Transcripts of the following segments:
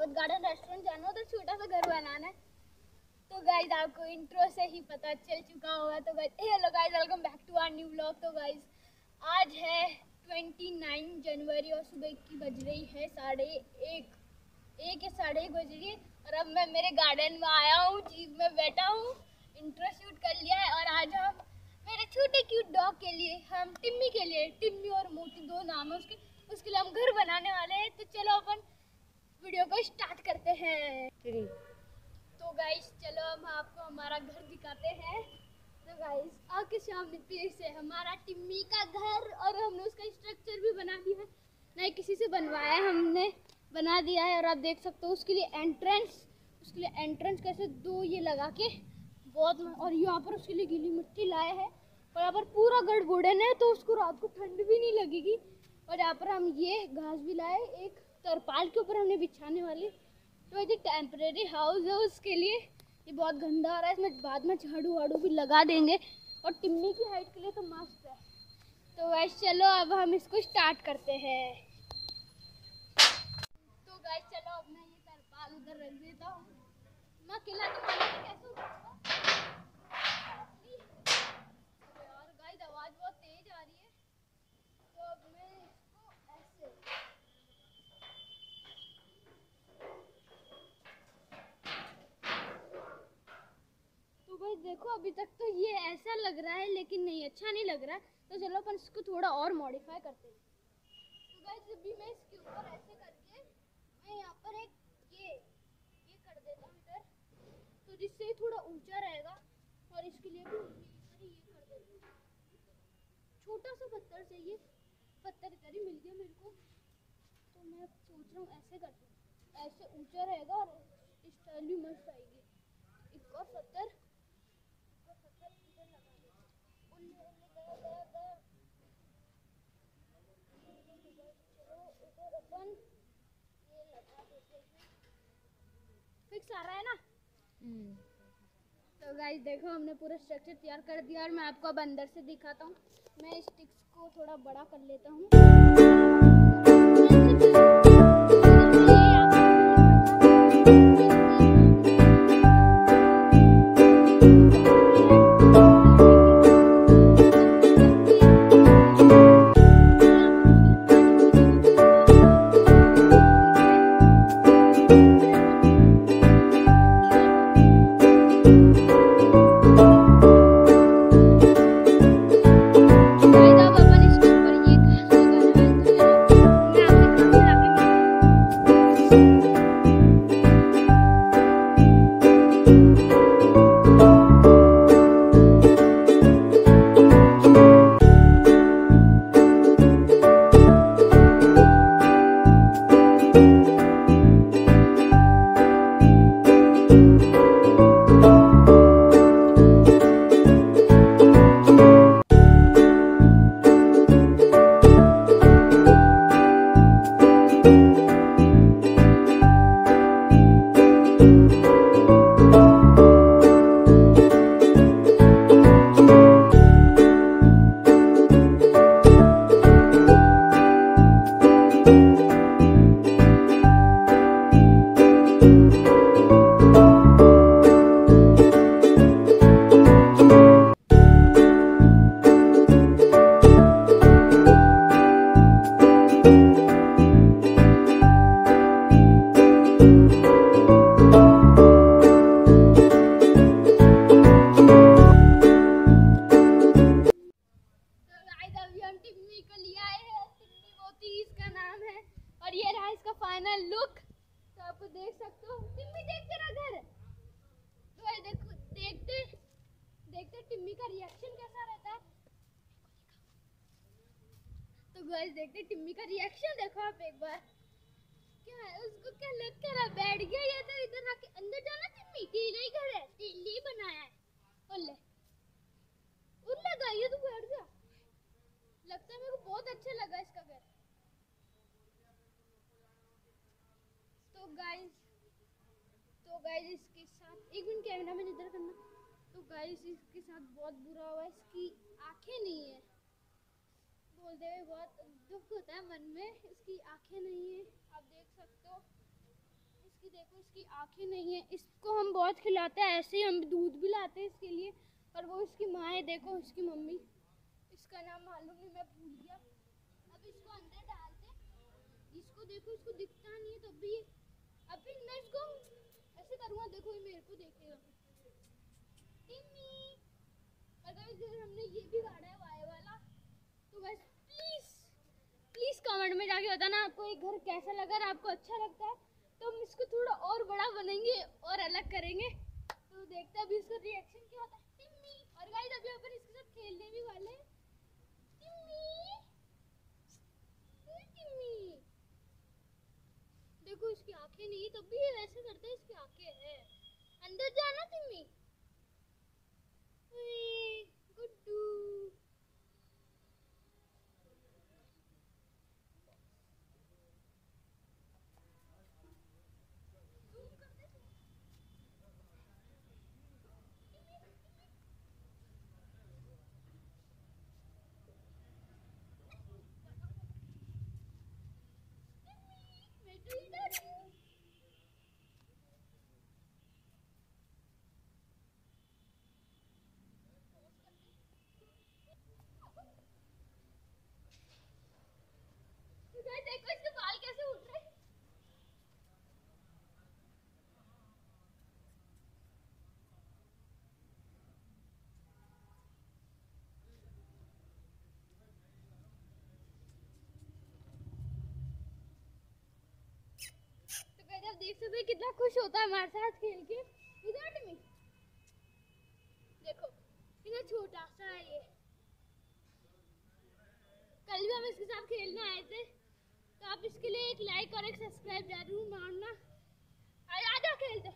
दावत garden restaurant जाना हो तो छोटा सा घर बनाना है। तो गाइज़ आपको इंट्रो से ही पता चल चुका होगा। तो guys hello guys welcome back to our new blog तो गाइज़ आज है 29 जनवरी और सुबह की बज रही है, साढ़े एक एक या साढ़े एक बज रही है। और अब मैं मेरे गार्डन में आया हूँ, जीप में बैठा हूँ इंट्रो शूट कर लिया है। और आज हम मेरे छोटे क्यूट डॉग के लिए, हम टिम्मी के लिए, टिम्मी और मोटी दो नाम है उसके उसके लिए हम घर बनाने वाले हैं। तो चलो अपन वीडियो को स्टार्ट करते हैं। तो गाइस चलो हम आपको हमारा घर दिखाते हैं। तो गाइस आपके सामने पेड़ से हमारा टिम्मी का घर और हमने उसका स्ट्रक्चर भी बना दिया है। नहीं किसी से बनवाया हमने बना दिया है। और आप देख सकते हो उसके लिए एंट्रेंस उसके लिए एंट्रेंस कैसे दो ये लगा के बहुत और यहाँ पर उसके लिए गीली मिट्टी लाए हैं। और यहाँ पर पूरा गढ़ वुडन है तो उसको रात को ठंड भी नहीं लगेगी। और यहाँ पर हम ये घास भी लाए एक तरपाल के ऊपर हमने बिछाने वाली तो ये टेम्परेरी हाउस है उसके लिए ये बहुत गंदा आ रहा है। इसमें बाद में झाड़ू वाड़ू भी लगा देंगे। और टिम्मी की हाइट के लिए तो मस्त है। तो वैसे चलो अब हम इसको स्टार्ट करते हैं। तो गाइस चलो अब मैं ये तरपाल उधर रख देता हूँ। मैं अकेला तो कैसे उठाऊँगा? यार गाइस आवाज़ बहुत तेज आ रही है तो अब मैं इसको ऐसे तो भाई देखो, अभी तक तो ये ऐसा लग रहा है, लेकिन नहीं अच्छा नहीं लग रहा। है तो चलो, अपन इसको थोड़ा और मॉडिफाई करते हैं। तो गाइस अभी मैं इसके ऊपर ऐसे करके, मैं यहाँ पर एक ये ये कर देता हूँ इधर। तो जिससे थोड़ा ऊँचा रहेगा, और इसके लिए भी पर ये कर देता छोटा सा पत्थर चाहिए। पत्थर इधर ही मिल गया मेरे को। तो मैं सोच रहा हूँ ऐसे ऐसे रहेगा और स्टाइल भी मस्त आएगी। एक और पत्थर एक और पत्थर इधर लगा दो उल्ले उल्ले गया गया गया चलो इधर अपन ये लगा देते हैं फिक्स आ रहा है ना? तो गाइस देखो हमने पूरा स्ट्रक्चर तैयार कर दिया और मैं आपको अब अंदर से दिखाता हूँ। मैं स्टिक्स को थोड़ा बड़ा कर लेता हूँ। और ये रहा इसका फाइनल लुक तो आप देख सकते हो। टिम्मी देख तेरा घर। तो ये देखो, देखते देखते टिम्मी का रिएक्शन कैसा रहता है। तो गाइस देखते टिम्मी का रिएक्शन देखो आप एक बार। क्या है, उसको क्या लग क्या रहा बैठ गया ये तो इधर आके अंदर जाना टिम्मी? तेरा ही घर है। ही बनाया है। उल्ले लगा ये तो बैठ गया लगता है मेरे को बहुत अच्छा लगा इसका घर तो गाइस तो गाइस इसके साथ एक मिनट कैमरा मैन इधर करना। तो गाइस इसके साथ बहुत बुरा हुआ, इसकी आँखें नहीं है। बोलते हुए बहुत दुख होता है मन में, इसकी आँखें नहीं है। आप देख सकते हो, इसकी देखो, इसकी आँखें नहीं है। इसको हम बहुत खिलाते हैं, ऐसे ही हम दूध भी लाते हैं इसके लिए और वो इसकी माँ है, देखो, इसकी मम्मी। इसका नाम मालूम नहीं, मैं भूल गया। अब इसको अंदर डालते इसको देखो, इसको दिखता नहीं है, तब भी। अभी मैं इसको ऐसे करूँगा, देखो ये मेरे को देखेगा। हमने ये भी गाड़ा है वाई वाला। तो बस प्लीज़ प्लीज़ कमेंट में जाके बताना आपको ये घर कैसा लगा और आपको अच्छा लगता है। तो हम इसको थोड़ा और बड़ा बनेंगे और अलग करेंगे। तो देखते हैं अभी इसका रिएक्शन क्या होता है। और अभी अपन इसके साथ खेलने भी वाले हैं टिम्मी ए, टिम्मी देखो इसकी आँखें नहीं, तब भी ये वैसे करता है, इसकी आँखें हैं। अंदर जाना टिम्मी उई, गुड्डू मैं तो इधर हूँ गाइस तो कितना खुश होता है हमारे साथ खेल के। इधर में। देखो, कितना छोटा सा है ये। कल भी हम इसके साथ खेलने आए थे। तो आप इसके लिए एक लाइक और एक सब्सक्राइब ज़रूर मारना। आजा खेलते।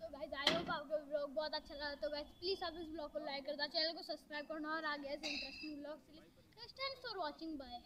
ब्लॉग बहुत अच्छा लगा तो गाइस प्लीज़ आप इस ब्लॉग को लाइक कर दो चैनल को सब्सक्राइब करना और आगे ऐसे इंटरेस्टिंग ब्लॉग के लिए थैंक्स फॉर वाचिंग बाय